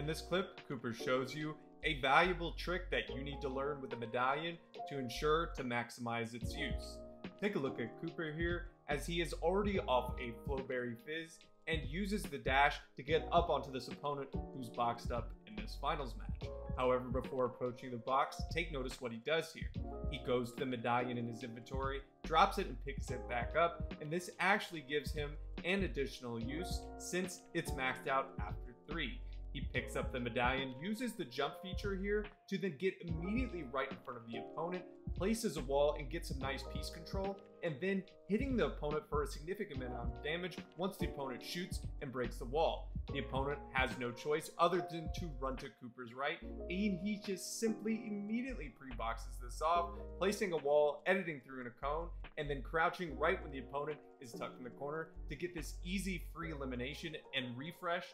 In this clip, Cooper shows you a valuable trick that you need to learn with the medallion to ensure to maximize its use. Take a look at Cooper here as he is already off a Flowberry Fizz and uses the dash to get up onto this opponent who's boxed up in this finals match. However, before approaching the box, take notice what he does here. He goes to the medallion in his inventory, drops it and picks it back up, and this actually gives him an additional use since it's maxed out after 3. He picks up the medallion, uses the jump feature here to then get immediately right in front of the opponent, places a wall and gets some nice piece control, and then hitting the opponent for a significant amount of damage once the opponent shoots and breaks the wall. The opponent has no choice other than to run to Cooper's right, and he just simply immediately pre-boxes this off, placing a wall, editing through in a cone, and then crouching right when the opponent is tucked in the corner to get this easy free elimination and refresh